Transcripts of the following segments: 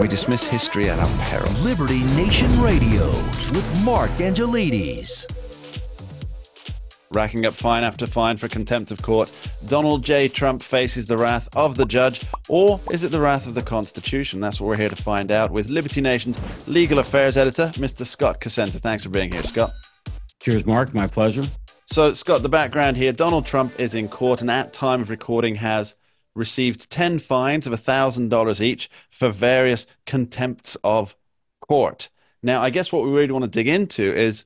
We dismiss history at our peril. Liberty Nation Radio with Mark Angelides. Racking up fine after fine for contempt of court, Donald J. Trump faces the wrath of the judge, or is it the wrath of the Constitution? That's what we're here to find out with Liberty Nation's legal affairs editor, Mr. Scott Cosenza. Thanks for being here, Scott. Cheers, Mark. My pleasure. So, Scott, the background here Donald Trump is in court and at time of recording has received 10 fines of $1,000 each for various contempts of court. Now, I guess what we really want to dig into is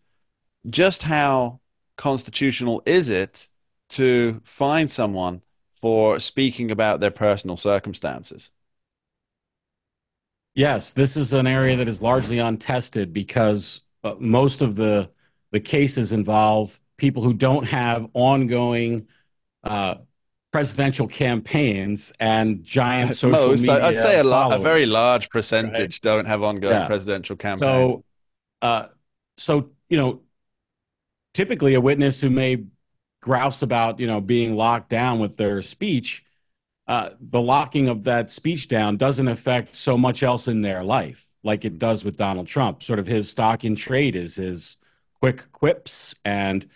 just how constitutional is it to fine someone for speaking about their personal circumstances? Yes, this is an area that is largely untested because uh, most of the the cases involve people who don't have ongoing uh, presidential campaigns and giant social most, media. I'd say a, lo- a very large percentage right? don't have ongoing yeah. presidential campaigns. So, uh, so you know, typically a witness who may grouse about you know being locked down with their speech uh, the locking of that speech down doesn't affect so much else in their life like it does with donald trump sort of his stock in trade is his quick quips and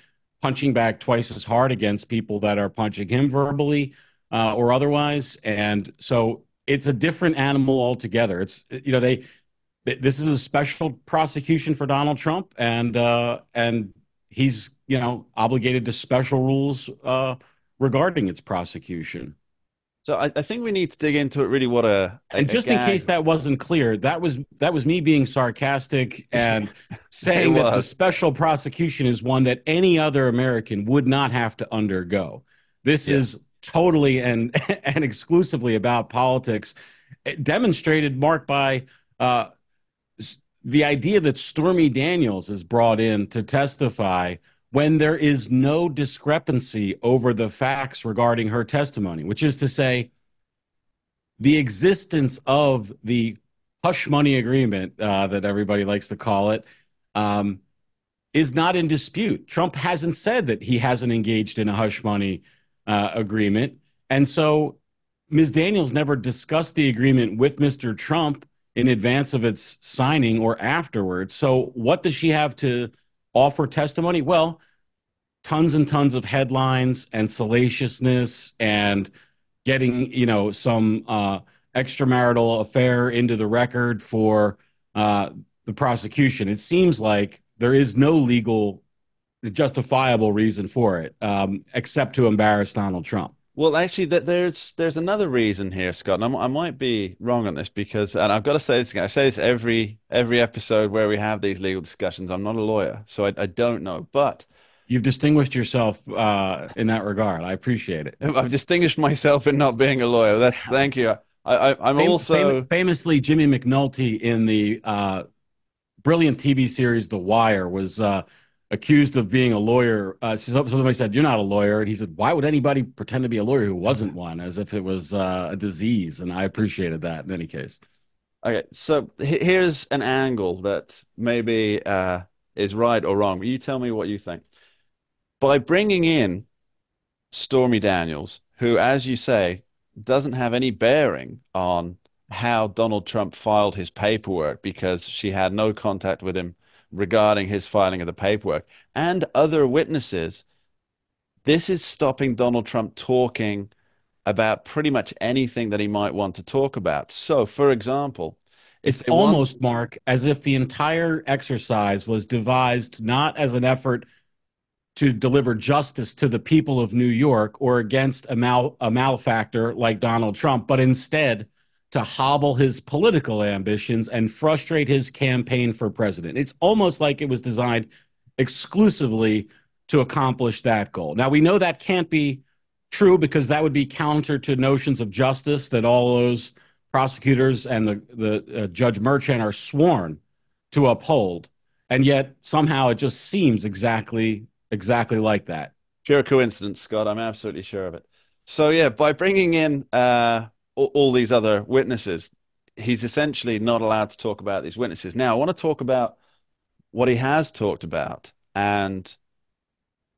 punching back twice as hard against people that are punching him verbally uh, or otherwise and so it's a different animal altogether it's you know they this is a special prosecution for donald trump and uh, and he's you know obligated to special rules uh, regarding its prosecution. So I, I, think we need to dig into it really. What a, a and just in case that wasn't clear, that was that was me being sarcastic and saying that the special prosecution is one that any other American would not have to undergo. This yeah. is totally and and exclusively about politics, it demonstrated marked by uh, the idea that Stormy Daniels is brought in to testify when there is no discrepancy over the facts regarding her testimony, which is to say, the existence of the hush money agreement uh, that everybody likes to call it um, is not in dispute. Trump hasn't said that he hasn't engaged in a hush money uh, agreement. And so Ms. Daniels never discussed the agreement with Mr. Trump in advance of its signing or afterwards. So, what does she have to offer testimony? Well, tons and tons of headlines and salaciousness and getting, you know, some uh, extramarital affair into the record for uh, the prosecution. It seems like there is no legal justifiable reason for it, um, except to embarrass Donald Trump. Well, actually, there's there's another reason here, Scott. And I might be wrong on this because, and I've got to say this again. I say this every every episode where we have these legal discussions. I'm not a lawyer, so I, I don't know. But you've distinguished yourself uh, in that regard. I appreciate it. I've distinguished myself in not being a lawyer. That's thank you. I, am Fam- also fam- famously Jimmy McNulty in the uh, brilliant TV series The Wire was. Uh, accused of being a lawyer. Uh, somebody said, "You're not a lawyer," and he said, "Why would anybody pretend to be a lawyer who wasn't one?" As if it was uh, a disease. And I appreciated that in any case. Okay, so here's an angle that maybe uh, is right or wrong. You tell me what you think. By bringing in Stormy Daniels, who, as you say, doesn't have any bearing on how Donald Trump filed his paperwork because she had no contact with him regarding his filing of the paperwork and other witnesses, this is stopping Donald Trump talking about pretty much anything that he might want to talk about. So, for example, it's almost, want- Mark, as if the entire exercise was devised not as an effort to deliver justice to the people of New York or against a, mal- a malefactor like Donald Trump, but instead to hobble his political ambitions and frustrate his campaign for president. It's almost like it was designed exclusively to accomplish that goal. Now, we know that can't be true because that would be counter to notions of justice that all those prosecutors and the, the uh, Judge Merchan are sworn to uphold. And yet somehow it just seems exactly exactly like that. Pure coincidence, Scott. I'm absolutely sure of it. So yeah, by bringing in uh, all, these other witnesses. He's essentially not allowed to talk about these witnesses. Now, I want to talk about what he has talked about and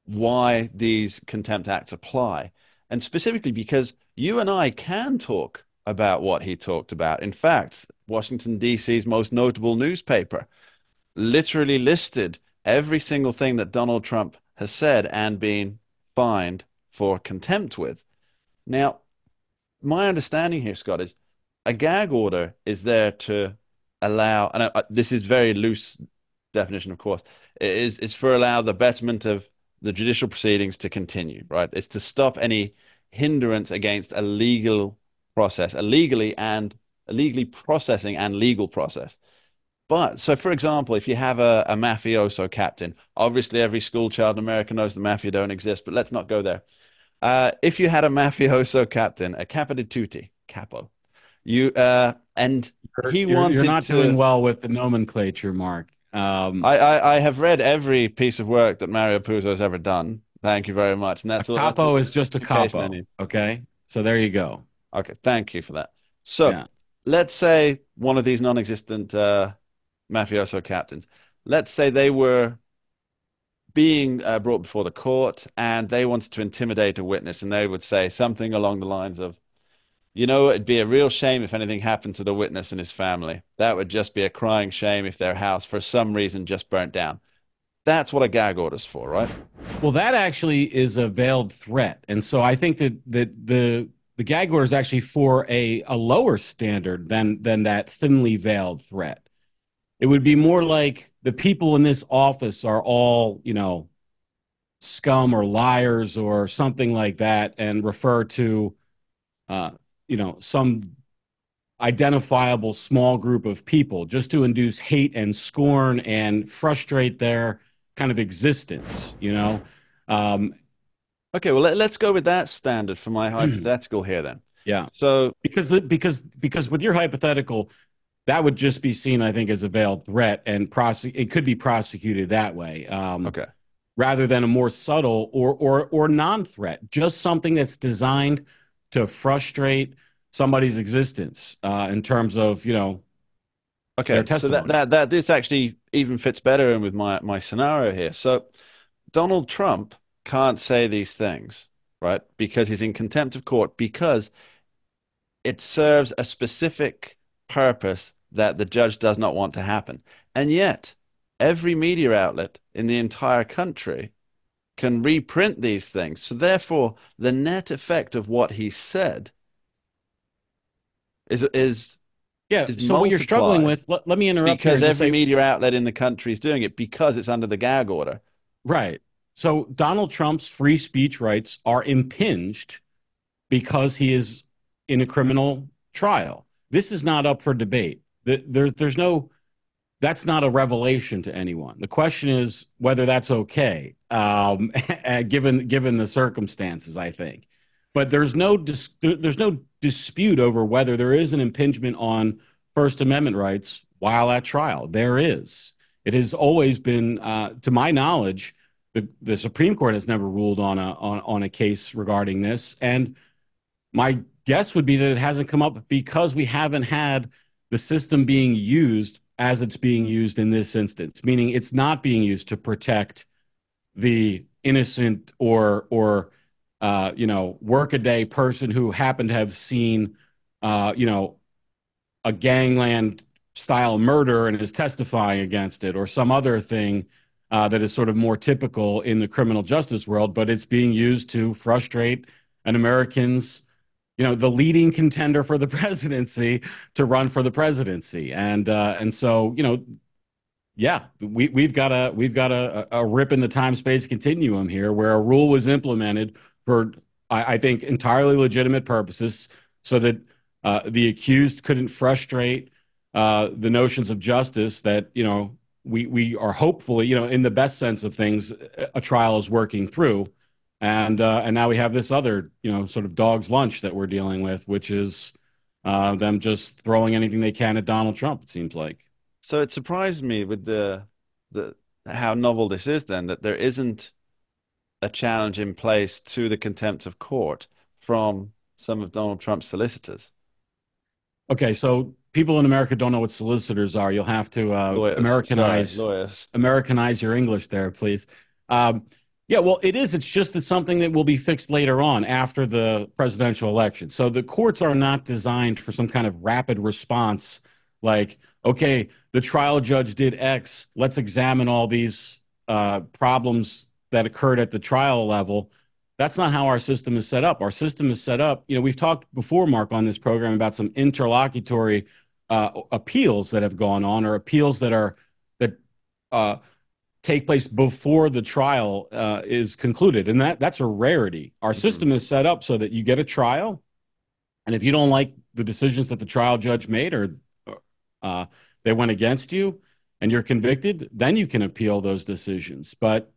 why these contempt acts apply. And specifically because you and I can talk about what he talked about. In fact, Washington, D.C.'s most notable newspaper, literally listed every single thing that Donald Trump has said and been fined for contempt with. Now, my understanding here, Scott, is a gag order is there to allow, and I, this is very loose definition, of course, is is for allow the betterment of the judicial proceedings to continue, right? It's to stop any hindrance against a legal process, a legally and legally processing and legal process. But so, for example, if you have a, a mafioso captain, obviously every school child in America knows the mafia don't exist, but let's not go there. Uh, if you had a mafioso captain, a capo di tutti, capo, you uh, and he you're, wanted you're not to, doing well with the nomenclature, Mark. Um, I, I, I have read every piece of work that Mario Puzo has ever done. Thank you very much. And that's a all. Capo that's is just a capo. Okay, so there you go. Okay, thank you for that. So Yeah. let's say one of these non-existent uh, mafioso captains. Let's say they were being uh, brought before the court and they wanted to intimidate a witness, and they would say something along the lines of, "You know, it'd be a real shame if anything happened to the witness and his family. That would just be a crying shame if their house, for some reason, just burnt down." That's what a gag order's for, right? Well, that actually is a veiled threat, and so I think that that the the gag order is actually for a a lower standard than than that thinly veiled threat. It would be more like the people in this office are all, you know, scum or liars or something like that, and refer to, uh, you know, some identifiable small group of people just to induce hate and scorn and frustrate their kind of existence, you know. Um, Okay, well let, let's go with that standard for my hypothetical here then. yeah. So because the, because because with your hypothetical that would just be seen i think as a veiled threat and prosec- it could be prosecuted that way um, okay. rather than a more subtle or or or non-threat just something that's designed to frustrate somebody's existence uh, in terms of you know Okay, so that, that that this actually even fits better in with my my scenario here. So Donald Trump can't say these things, right? Because he's in contempt of court because it serves a specific purpose that the judge does not want to happen. And yet, every media outlet in the entire country can reprint these things. So therefore, the net effect of what he said is is yeah is so what you're struggling with let, let me interrupt because every say- media outlet in the country is doing it because it's under the gag order. Right. So Donald Trump's free speech rights are impinged because he is in a criminal trial. This is not up for debate. Th- There, there's no, that's not a revelation to anyone. The question is whether that's okay, um, given given the circumstances. I think, but there's no dis- there- there's no dispute over whether there is an impingement on First Amendment rights while at trial. There is. It has always been, uh, to my knowledge, the, the Supreme Court has never ruled on a on, on a case regarding this, and my guess would be that it hasn't come up because we haven't had the system being used as it's being used in this instance, meaning it's not being used to protect the innocent or or uh, you know workaday person who happened to have seen uh, you know a gangland style murder and is testifying against it or some other thing uh, that is sort of more typical in the criminal justice world, but it's being used to frustrate an American's, you know, the leading contender for the presidency to run for the presidency, and uh, and so you know, yeah, we we've got a we've got a, a rip in the time space continuum here where a rule was implemented for I, I think entirely legitimate purposes, so that uh, the accused couldn't frustrate uh, the notions of justice that you know we we are hopefully you know in the best sense of things a trial is working through and uh, and now we have this other you know sort of dog's lunch that we're dealing with which is uh, them just throwing anything they can at Donald Trump it seems like So it surprised me with the the how novel this is then that there isn't a challenge in place to the contempt of court from some of Donald Trump's solicitors. okay so people in America don't know what solicitors are you'll have to uh, Lawyers, Americanize sorry. Americanize your English there, please. Um, yeah, well, it is. It's just that something that will be fixed later on after the presidential election. So the courts are not designed for some kind of rapid response like okay the trial judge did x let's examine all these uh, problems that occurred at the trial level that's not how our system is set up our system is set up you know we've talked before mark on this program about some interlocutory uh, appeals that have gone on or appeals that are that uh, take place before the trial uh, is concluded and that that's a rarity our mm-hmm. system is set up so that you get a trial and if you don't like the decisions that the trial judge made or uh, they went against you and you're convicted, then you can appeal those decisions. But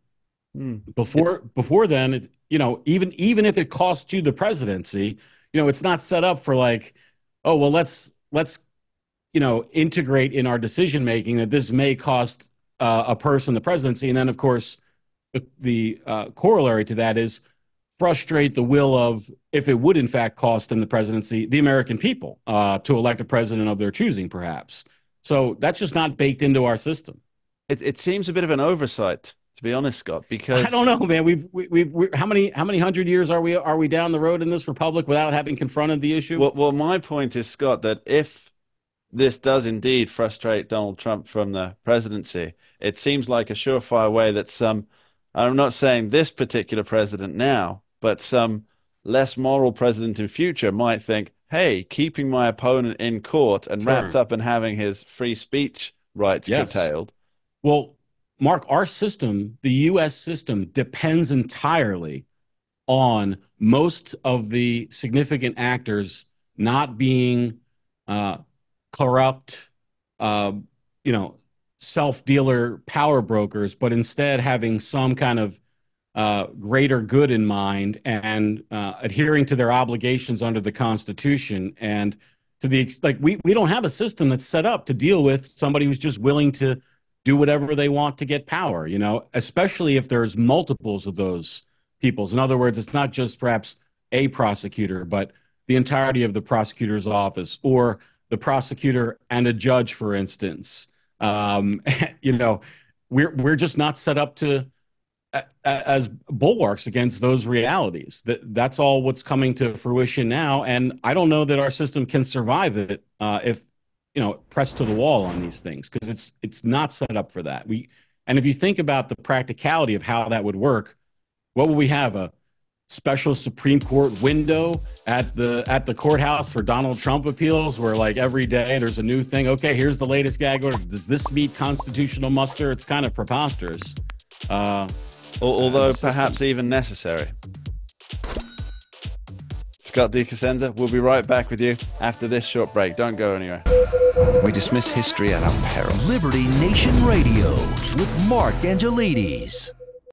mm. before before then, it, you know, even even if it costs you the presidency, you know, it's not set up for like, oh well, let's let's you know integrate in our decision making that this may cost uh, a person the presidency, and then of course the, the uh, corollary to that is frustrate the will of, if it would in fact cost them the presidency, the American people uh, to elect a president of their choosing, perhaps. So that's just not baked into our system. It, it seems a bit of an oversight, to be honest, Scott. Because I don't know, man. We've we, we've we, how many how many hundred years are we are we down the road in this republic without having confronted the issue? Well, well, my point is, Scott, that if this does indeed frustrate Donald Trump from the presidency, it seems like a surefire way that some. I'm not saying this particular president now, but some less moral president in future might think, hey, keeping my opponent in court and sure. wrapped up and having his free speech rights yes. curtailed. Well, Mark, our system, the US system, depends entirely on most of the significant actors not being uh, corrupt, uh, you know, self dealer power brokers, but instead having some kind of uh, greater good in mind and uh, adhering to their obligations under the Constitution. And to the like, we we don't have a system that's set up to deal with somebody who's just willing to do whatever they want to get power. You know, especially if there's multiples of those peoples. In other words, it's not just perhaps a prosecutor, but the entirety of the prosecutor's office or the prosecutor and a judge, for instance. Um, you know, we're we're just not set up to as bulwarks against those realities. That that's all what's coming to fruition now, and I don't know that our system can survive it uh, if you know pressed to the wall on these things because it's it's not set up for that. We and if you think about the practicality of how that would work, what would we have a special Supreme Court window at the at the courthouse for Donald Trump appeals where like every day there's a new thing. Okay, here's the latest gag order. Does this meet constitutional muster? It's kind of preposterous. Uh, although perhaps even necessary. Scott D. Cosenza, we'll be right back with you after this short break. Don't go anywhere. We dismiss history at our peril. Liberty Nation Radio with Mark Angelides.